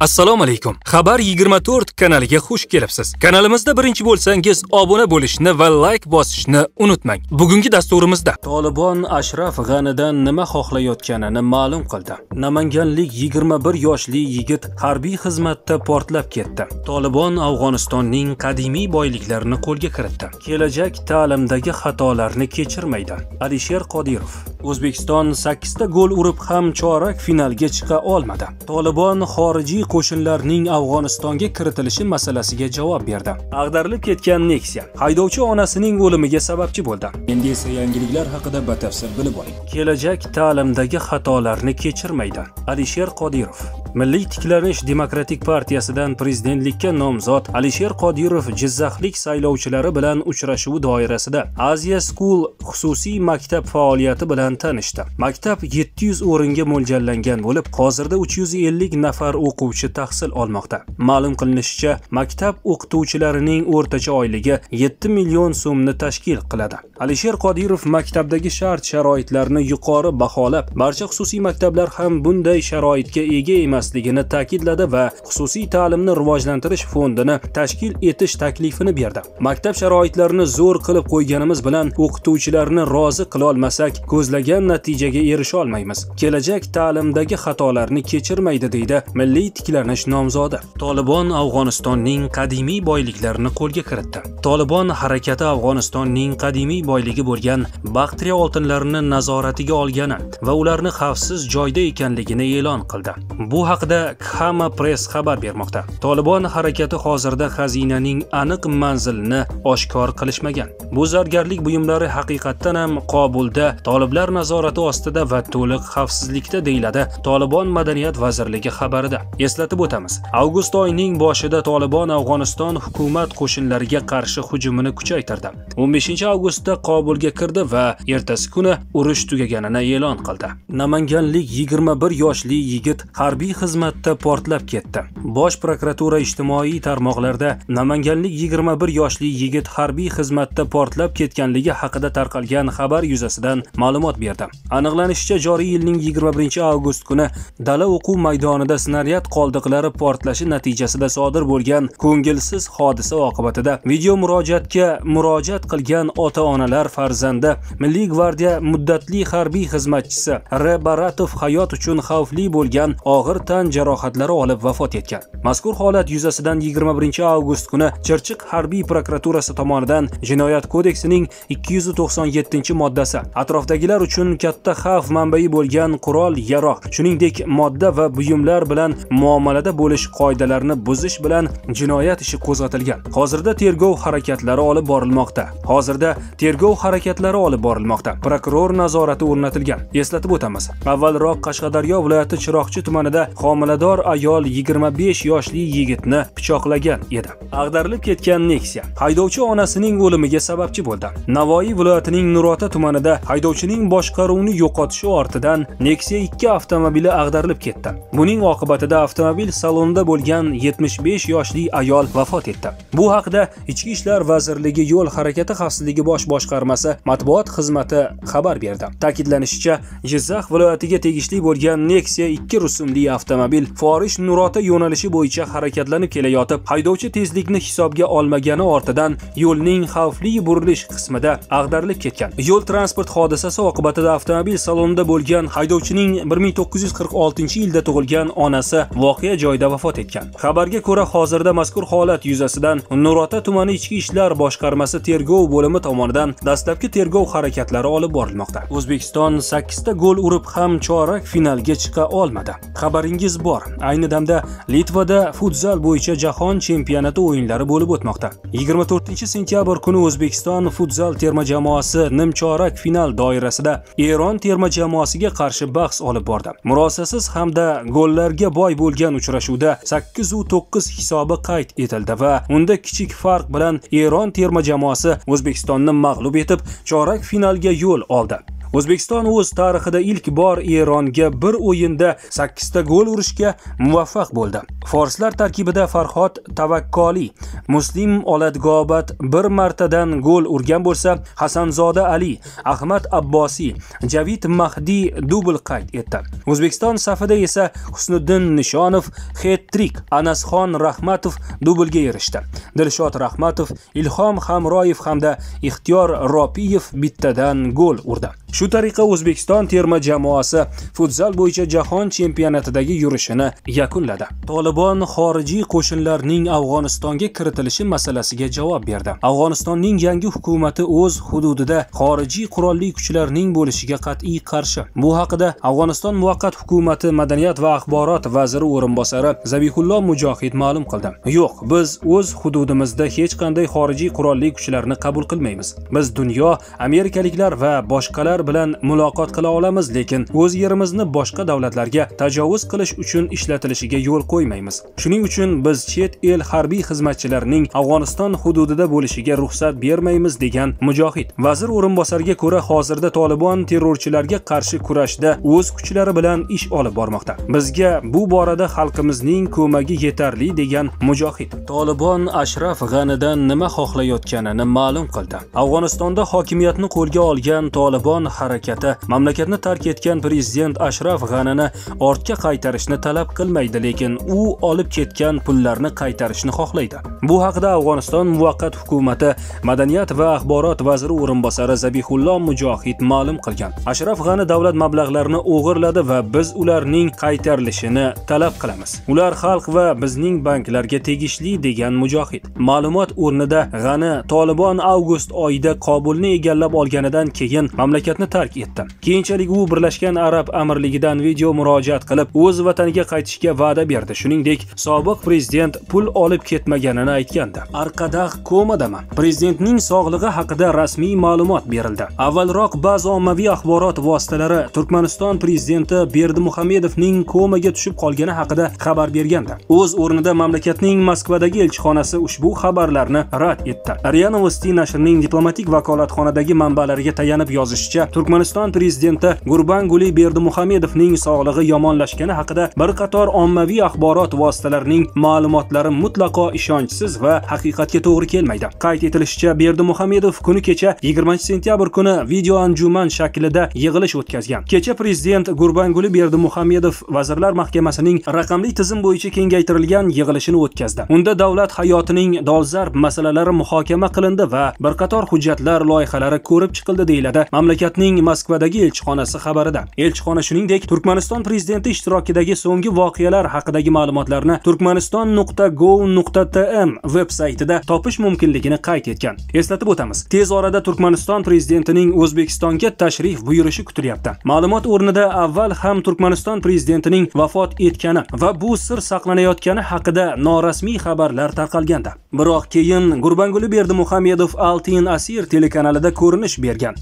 Assalomu alaykum. Xabar 24 kanaliga xush kelibsiz. Kanalimizda birinchi bo'lsangiz obuna bo'lishni va like bosishni unutmang. Bugungi dasturimizda Tolibon Ashraf G'anidan nima xohlayotganini ma'lum qildi. Namanganlik 21 yoshli yigit harbiy xizmatda portlab ketdi. Tolibon Afg'onistonning qadimiy boyliklarini qo'lga kiritdi. Kelajak ta'limdagi xatolarni kechirmaydi. Alisher Qodirov O'zbekiston 8 ta gol urib ham chorak finalga chiqa olmadi. Tolibon xorijiy qo'shinlarning Afg'onistonga kiritilishi masalasiga javob berdi. Ag'darilib ketgan Nexia haydovchi onasining o'limiga sababchi bo'ldi. Endi esa yangiliklar haqida batafsil bilib oling. Kelajak ta'limdagi xatolarni kechirmaydi. Alisher Qodirov Milliy tiklanish demokratik partiyasidan prezidentlikka nomzod Alisher Qodirov Jizzaxlik saylovchilari bilan uchrashuv doirasida Asia School xususiy maktab faoliyati bilan tanishdi. Maktab 700 o'ringa mo'ljallangan bo'lib, hozirda 350 nafar o'quvchi tahsil olmoqda. Ma'lum qilinishicha, maktab o'qituvchilarining o'rtacha oyligi 7 million so'mni tashkil qiladi. Alisher Qodirov maktabdagi shart-sharoitlarni yuqori baholab, barcha xususiy maktablar ham bunday sharoitga ega emasligini ta'kidladi va xususiy ta'limni rivojlantirish fondini tashkil etish taklifini berdi. Maktab sharoitlarini zo'r qilib qo'yganimiz bilan o'qituvchilarni rozi qila olmasak, ko'zlagan natijaga erisha olmaymiz. Kelajak ta'limdagi xatolarni kechirmaydi deydi Milliy tiklanish nomzodi. Tolibon Afg'onistonning qadimiy boyliklarini qo'lga kiritdi. Tolibon harakati Afg'onistonning qadimiy boyligi bo'lgan Baxtriya oltinlarini nazoratiga olgani va ularni xavfsiz joyda ekanligini e'lon qildi. Bu haqida Khama Press xabar bermoqda. Tolibon harakati hozirda xazinaning aniq manzilini oshkor qilishmagan. Bu zargarlik buyumlari haqiqatdan ham Qobulda toliblar nazorati ostida va to'liq xavfsizlikda deyiladi Tolibon madaniyat vazirligi xabarida. Eslatib o'tamiz. Avgust oyining boshida Tolibon Afg'oniston hukumat qo'shinlariga qarshi hujumini kuchaytirdi. 15-avgustda Qobulga kirdi va ertasi kuni urush tugaganini e'lon qildi. Namanganlik 21 yoshli yigit harbiy xizmatda portlab ketdi. Bosh prokuratura ijtimoiy tarmoqlarda Namanganlik 21 yoshli yigit harbiy xizmatda portlab ketganligi haqida tarqalgan xabar yuzasidan ma'lumot berdi. Aniqlanishicha, joriy yilning 21-avgust kuni dala o'quv maydonida snaryad qoldiqlari portlashi natijasida sodir bo'lgan ko'ngilsiz hodisa oqibatida video murojaatga murojaat qilgan ota-onalar farzandi Milliy gvardiya muddatli harbiy xizmatchisi R. Baratov hayot uchun xavfli bo'lgan og'ir tan jarohatlari olib vafot etgan. Mazkur holat yuzasidan 21-avgust kuni Chirchiq harbiy prokuraturasi tomonidan Jinoyat kodeksining 297-moddasi atrofdagilar uchun katta xavf manbai bo'lgan qurol, yaroq, shuningdek modda va buyumlar bilan muomalada bo'lish qoidalarini buzish bilan jinoyat ishi qo'zg'atilgan. Hozirda tergov harakatlari olib borilmoqda. Hozirda tergov harakatlari olib borilmoqda. Prokuror nazorati o'rnatilgan. Eslatib o'tamiz. Avvalroq Qashqadaryo viloyati Chiroqchi tumanida homilador ayol 25 yoshli yigitni pichoqlagan edi. Ag'darilib ketgan Nexia haydovchi onasining o'limiga sababchi bo'ldi. Navoiy viloyatining Nurota tumanida haydovchining boshqaruvni yo'qotishi ortidan Nexia 2 avtomobili ag'darilib ketdi. Buning oqibatida avtomobil salonida bo'lgan 75 yoshli ayol vafot etdi. Bu haqda Ichki ishlar vazirligi yo'l harakati xavfsizligi bosh boshqarmasi matbuot xizmati xabar berdi. Ta'kidlanishicha, Jizzax viloyatiga tegishli bo'lgan Nexia 2 rusumli avtomobil avtomobil Forish Nurota yo'nalishi bo'yicha harakatlanib kelayotib, haydovchi tezlikni hisobga olmagani ortidan yo'lning xavfli burilish qismida ag'darilib ketgan. Yo'l transport hodisasi oqibatida avtomobil salonida bo'lgan haydovchining 1946-yilda tug'ilgan onasi voqea joyida vafot etgan. Xabarga ko'ra, hozirda mazkur holat yuzasidan Nurota tumani ichki ishlar boshqarmasi tergov bo'limi tomonidan dastlabki tergov harakatlari olib borilmoqda. O'zbekiston 8 ta gol urib ham chorak finalga chiqa olmadi. Xabaringiz bor. Ayni damda Litvada futzal bo'yicha jahon chempionati o'yinlari bo'lib o'tmoqda. 24-sentyabr kuni O'zbekiston futzal terma jamoasi nimchorak final doirasida Eron terma jamoasiga qarshi bahs olib bordi. Murosasiz hamda gollarga boy bo'lgan uchrashuvda 8-9 hisobi qayd etildi va unda kichik farq bilan Eron terma jamoasi O'zbekistonni mag'lub etib, chorak finalga yo'l oldi. O'zbekiston o'z tarixida ilk bor eronga bir o'yinda 8 ta gol urishga muvaffaq bo'ldi. Forslar tarkibida farhod Tavakkoli, muslim oladgobat bir martadan gol urgan bo'lsa hasanzoda ali ahmad abbosiy javid Mahdi dubl qayd etdi. O'zbekiston safida esa husniddin nishonov hat-trik, anasxon rahmatov dublga erishdi. Dilshod rahmatov ilhom hamroyev hamda ixtiyor ropiyev bittadan gol urdi. Shu tariqa o'zbekiston terma jamoasi futzal bo'yicha jahon chempionatidagi yurishini yakunladi. Taliban xorijiy qo'shinlarning afg'onistonga kiritilishi masalasiga javob berdi. Afg'onistonning yangi hukumati o'z hududida xorijiy qurolli kuchlarning bo'lishiga qat'iy qarshi. Bu haqida afg'oniston muvaqqat hukumati madaniyat va axborot vaziri o'rinbosari zabihullo mujohid ma'lum qildi. Yo'q biz o'z hududimizda hech qanday xorijiy qurolli kuchlarni qabul qilmaymiz. Biz dunyo amerikaliklar va boshqalar bilan muloqot qila olamiz lekin o'z yerimizni boshqa davlatlarga tajovuz qilish uchun ishlatilishiga yo'l qo'ymaymiz. Shuning uchun biz chet el harbiy xizmatchilarining afg'oniston hududida bo'lishiga ruxsat bermaymiz degan mujohid. Vazir o'rinbosariga ko'ra hozirda tolibon terrorchilarga qarshi kurashda o'z kuchlari bilan ish olib bormoqda. Bizga bu borada xalqimizning ko'magi yetarli degan mujohid. Tolibon ashraf g'anidan nima xohlayotganini ma'lum qildi. Afg'onistonda hokimiyatni qo'lga olgan tolibon harakati. Mamlakatni tark etgan prezident ashraf g'anini ortga qaytarishni talab qilmaydi lekin u olib ketgan pullarni qaytarishni xohlaydi. Bu haqida afg'oniston muvaqqat hukumati madaniyat va axborot vaziri o'rinbosari zabihullo mujohid ma'lum qilgan. Ashraf g'ani davlat mablag'larini o'g'irladi va biz ularning qaytarilishini talab qilamiz. Ular xalq va bizning banklarga tegishli degan mujohid. Ma'lumot o'rnida g'ani tolibon avgust oyida kobulni egallab olganidan keyin mamlakatni tark etdi. Keyinchalik u birlashgan arab amirligidan video murojaat qilib o'z vataniga qaytishga va'da berdi. Shuningdek sobiq prezident pul olib ketmaganini aytgandi. Arqadah komadami? Prezidentning sog'lig'i haqida rasmiy ma'lumot berildi. Avvalroq ba'zi ommaviy axborot vositalari turkmaniston prezidenti berdimuhamedovning komaga tushib qolgani haqida xabar bergandi. O'z o'rnida mamlakatning moskvadagi elchixonasi ushbu xabarlarni rad etdi. Ria novosti nashrining diplomatik vakolatxonadagi manbalariga tayanib yozishicha turkmaniston prezidenti gurbanguli berdimuhamedovning sog'lig'i yomonlashgani haqida bir qator ommaviy axborot vositalarining ma'lumotlari mutlaqo ishonchsiz va haqiqatga to'g'ri kelmaydi. Qayd etilishicha berdimuhamedov kuni kecha 20 sentyabr kuni video anjuman shaklida yig'ilish o'tkazgan. Kecha prezident gurbanguli berdimuhamedov vazirlar mahkamasining raqamli tizim bo'yicha kengaytirilgan yig'ilishini o'tkazdi. Unda davlat hayotining dolzarb masalalari muhokama qilindi va bir qator hujjatlar loyihalari ko'rib chiqildi deyiladi mamlakatning moskvadagi elchixonasi xabarida elchixona shuningdek turkmaniston prezidenti ishtirokidagi so'nggi voqealar haqidagi ma'lumotlarni turkmaniston.gov.tm veb saytida topish mumkinligini qayd etgan. Eslatib o'tamiz tez orada turkmaniston prezidentining o'zbekistonga tashrif buyurishi kutilyapti. Ma'lumot o'rnida avval ham turkmaniston prezidentining vafot etgani va bu sir saqlanayotgani haqida norasmiy xabarlar tarqalgandi biroq keyin gurbanguli berdimuhamedov altin asir telekanalida ko'rinish bergan.